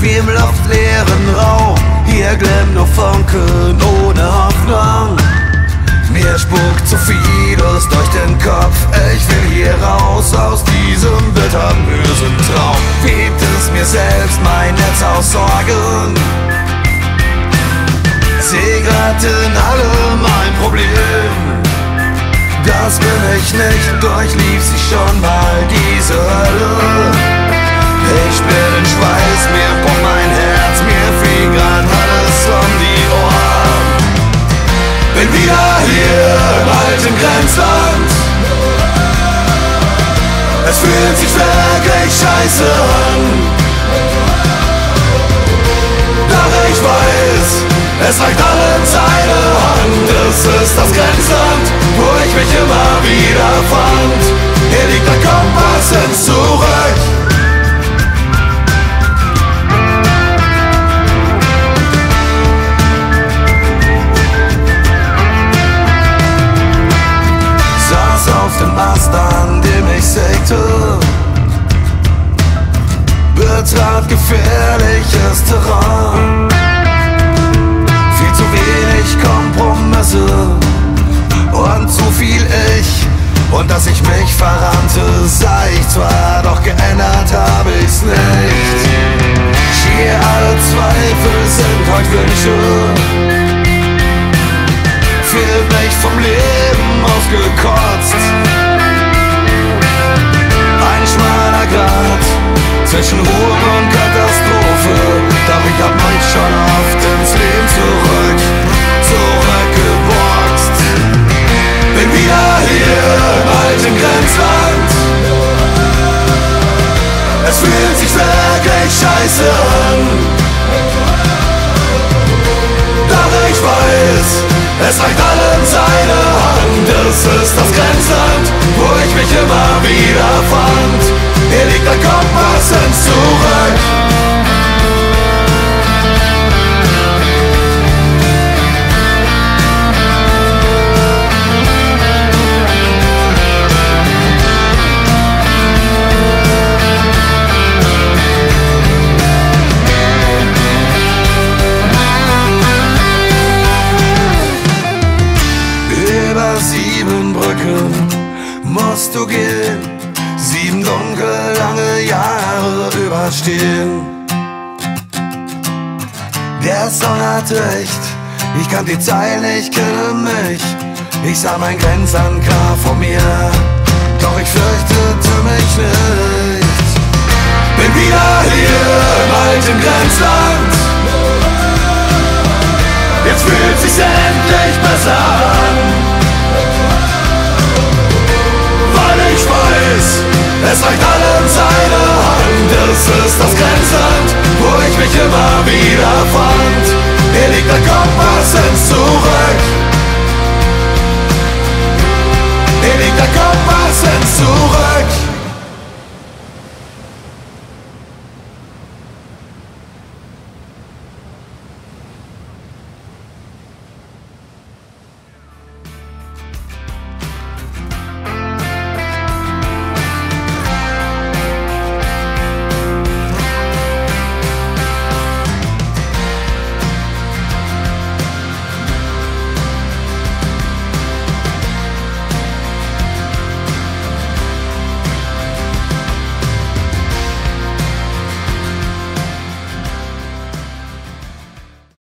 wie im luftleeren Raum. Hier glimmt nur Funken ohne Hoffnung. Mir spukt zu vieles durch den Kopf. Ich will hier raus aus diesem bitterbösen Traum. Gibt es mir selbst mein Netz aus Sorgen? Sie in alle mein Problem. Das bin ich nicht, durchlief sie schon mal diese Hölle. Ich bin in Schweiß, mir braucht mein Herz, mir fliegt grad alles um die Ohren. Bin wieder hier im alten Grenzland. Es fühlt sich wirklich scheiße an. Doch ich weiß, es reicht allen seine Hand. Gefährliches Terrain. Viel zu wenig Kompromisse und zu viel ich. Und dass ich mich verrannte, sah ich zwar, doch geändert habe ich's nicht. Schier alle Zweifel sind heute Wünsche. Fühlt mich vom Leben ausgekotzt. Es reicht allen seine Hand. Es ist das Grenzland, wo ich mich immer wieder fand. Hier liegt der Kompass ins Zurück. Sieben Brücken musst du gehen Sieben dunkel lange Jahre überstehen. Der Song hat recht, ich kann die Zeilen, ich kenne mich. Ich sah mein Grenzanker vor mir, doch ich fürchtete mich nicht. Bin wieder hier im alten Grenzland. Jetzt fühlt sich's endlich besser. Bye.